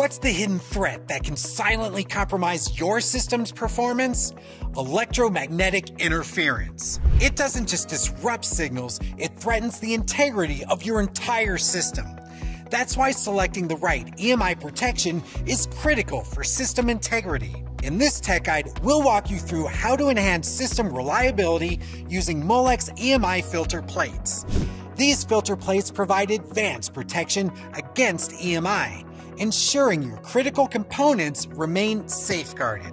What's the hidden threat that can silently compromise your system's performance? Electromagnetic interference. It doesn't just disrupt signals, it threatens the integrity of your entire system. That's why selecting the right EMI protection is critical for system integrity. In this tech guide, we'll walk you through how to enhance system reliability using Molex EMI filter plates. These filter plates provide advanced protection against EMI, ensuring your critical components remain safeguarded.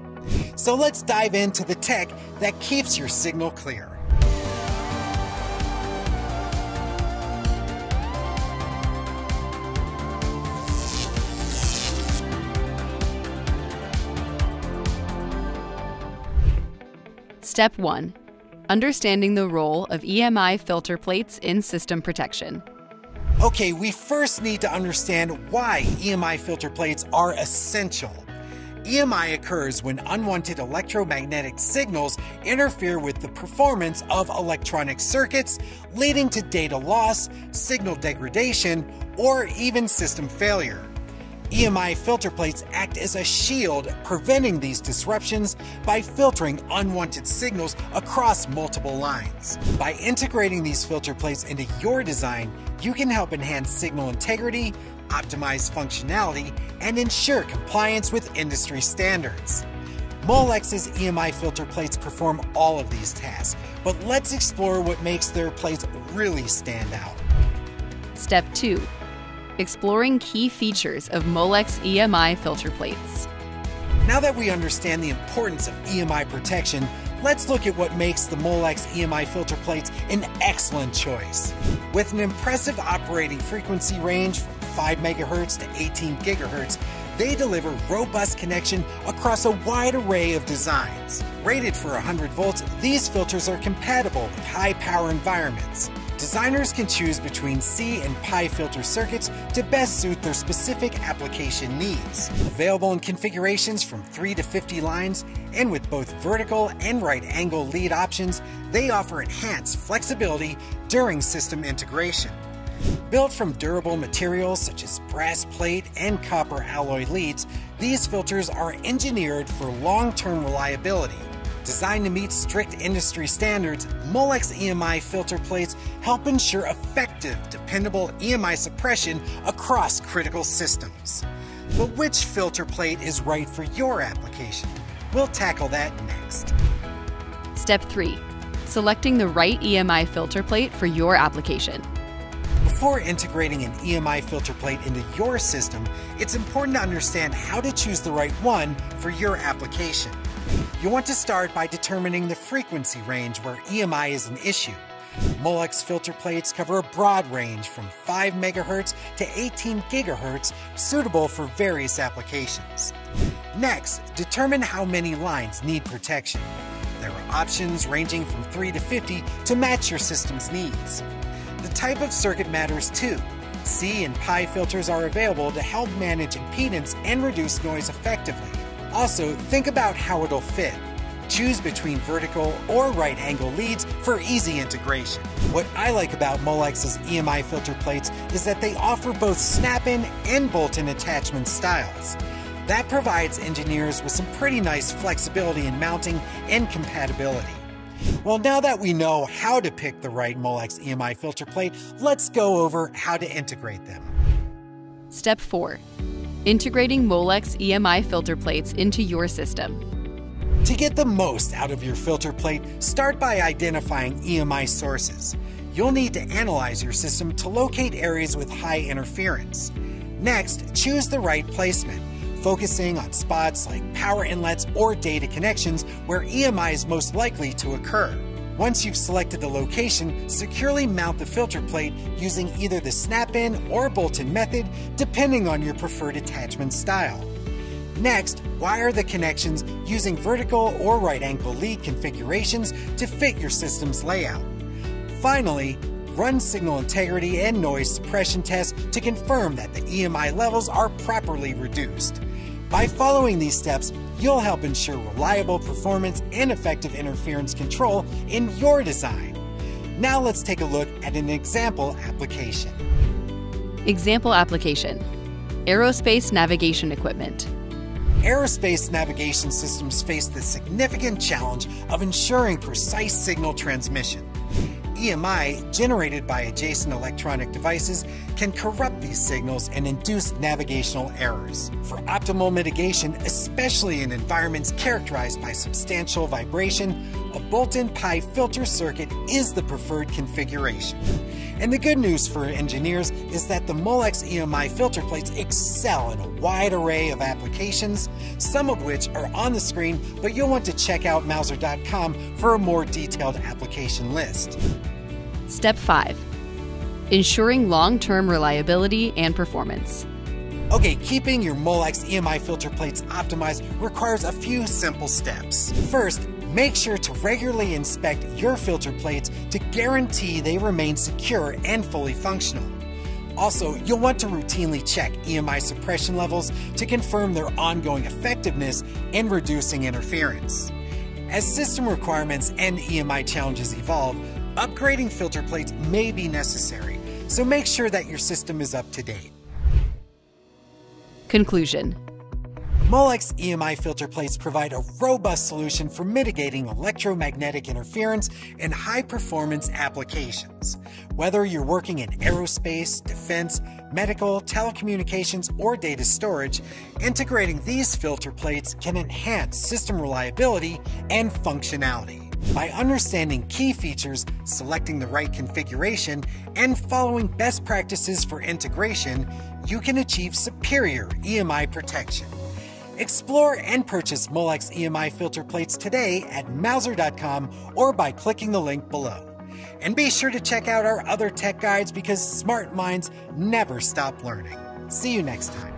So let's dive into the tech that keeps your signal clear. Step 1. Understanding the role of EMI filter plates in system protection. Okay, we first need to understand why EMI filter plates are essential. EMI occurs when unwanted electromagnetic signals interfere with the performance of electronic circuits, leading to data loss, signal degradation, or even system failure. EMI filter plates act as a shield, preventing these disruptions by filtering unwanted signals across multiple lines. By integrating these filter plates into your design, you can help enhance signal integrity, optimize functionality, and ensure compliance with industry standards. Molex's EMI filter plates perform all of these tasks, but let's explore what makes their plates really stand out. Step 2 exploring key features of Molex EMI filter plates. Now that we understand the importance of EMI protection, let's look at what makes the Molex EMI filter plates an excellent choice. With an impressive operating frequency range from 5 MHz to 18 GHz, they deliver robust connection across a wide array of designs. Rated for 100 volts, these filters are compatible with high power environments. Designers can choose between C and Pi filter circuits to best suit their specific application needs. Available in configurations from 3 to 50 lines, and with both vertical and right angle lead options, they offer enhanced flexibility during system integration. Built from durable materials such as brass plate and copper alloy leads, these filters are engineered for long-term reliability Designed to meet strict industry standards, Molex EMI filter plates help ensure effective, dependable EMI suppression across critical systems. But which filter plate is right for your application? We'll tackle that next. Step 3. Selecting the right EMI filter plate for your application. Before integrating an EMI filter plate into your system, it's important to understand how to choose the right one for your application. You want to start by determining the frequency range where EMI is an issue. Molex filter plates cover a broad range from 5 MHz to 18 GHz, suitable for various applications. Next, determine how many lines need protection. There are options ranging from 3 to 50 to match your system's needs. The type of circuit matters too. C and Pi filters are available to help manage impedance and reduce noise effectively. Also, think about how it'll fit. Choose between vertical or right angle leads for easy integration. What I like about Molex's EMI filter plates is that they offer both snap-in and bolt-in attachment styles. That provides engineers with some pretty nice flexibility in mounting and compatibility. Well, now that we know how to pick the right Molex EMI filter plate, let's go over how to integrate them. Step 4 integrating Molex EMI filter plates into your system. To get the most out of your filter plate, start by identifying EMI sources. You'll need to analyze your system to locate areas with high interference. Next, choose the right placement, focusing on spots like power inlets or data connections where EMI is most likely to occur. Once you've selected the location, securely mount the filter plate using either the snap-in or bolt-in method, depending on your preferred attachment style. Next, wire the connections using vertical or right angle lead configurations to fit your system's layout. Finally, run signal integrity and noise suppression tests to confirm that the EMI levels are properly reduced. By following these steps, you'll help ensure reliable performance and effective interference control in your design. Now let's take a look at an example application. Example application. Aerospace navigation equipment. Aerospace navigation systems face the significant challenge of ensuring precise signal transmission. EMI, generated by adjacent electronic devices, can corrupt these signals and induce navigational errors. For optimal mitigation, especially in environments characterized by substantial vibration, a bolt-in PI filter circuit is the preferred configuration. And the good news for engineers is that the Molex EMI filter plates excel in a wide array of applications, some of which are on the screen, but you'll want to check out Mouser.com for a more detailed application list. Step 5 Ensuring long term reliability and performance. Okay, keeping your Molex EMI filter plates optimized requires a few simple steps. First, make sure to regularly inspect your filter plates to guarantee they remain secure and fully functional. Also, you'll want to routinely check EMI suppression levels to confirm their ongoing effectiveness in reducing interference. As system requirements and EMI challenges evolve, upgrading filter plates may be necessary, so make sure that your system is up to date. Conclusion Molex EMI filter plates provide a robust solution for mitigating electromagnetic interference in high performance applications. Whether you're working in aerospace, defense, medical, telecommunications, or data storage, integrating these filter plates can enhance system reliability and functionality. By understanding key features, selecting the right configuration, and following best practices for integration, you can achieve superior EMI protection. Explore and purchase Molex EMI filter plates today at Mouser.com or by clicking the link below. And be sure to check out our other tech guides because smart minds never stop learning. See you next time.